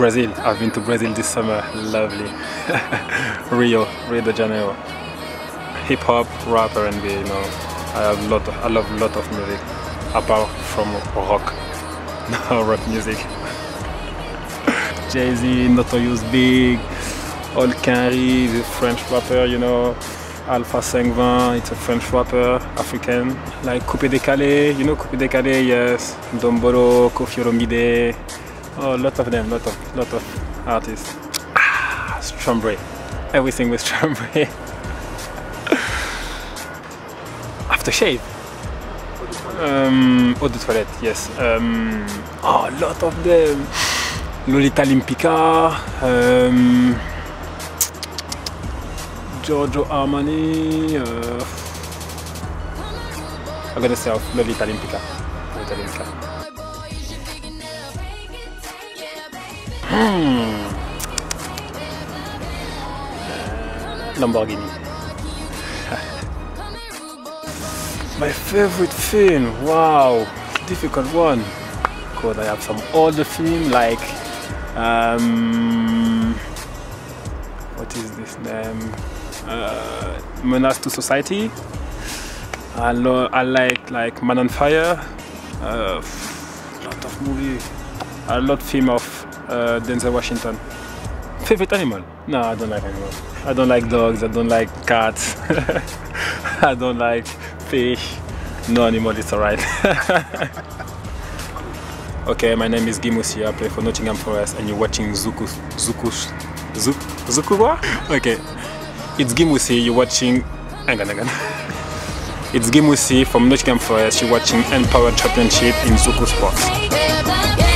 Brazil. I've been to Brazil this summer. Lovely. Rio, Rio de Janeiro. Hip hop, rap, R&B. You know, I have lot. Of, I love a lot of music, apart from rock. No rap music. Jay Z, Notorious Big, Old Canary, the French rapper. You know. Alpha 520, it's a French rapper, African. Like Coupé Décalé, you know Coupé Décalé, yes. Dombolo, Koffi Olomide. Oh, lot of them, lot of, lot of artists. Ah, Strawberry. Everything with Strawberry. Aftershave. Um, eau de toilette, yes. Um, oh, a lot of them. Lolita Lempicka. Um, Giorgio Armani. Uh, I'm gonna say Lolita Lempicka. Lolita Lempicka. Lamborghini. My favorite film. Wow, difficult one. Because I have some older film like. Um, what is this name? uh, Menace to Society. I, I like like Man on Fire. Uh, lot of movie. A lot film of uh, Denzel Washington. Favorite animal? No, I don't like animals. I don't like dogs. I don't like cats. I don't like fish. No animal is alright. okay, my name is Guy Moussi. I play for Nottingham Forest, and you're watching Zuku Zuku Zuku Zuku. Okay. It's Guy Moussi, you're watching. Hang on, hang on. It's Guy Moussi from Nottingham Forest, you're watching npower Championship in Zuku Sports.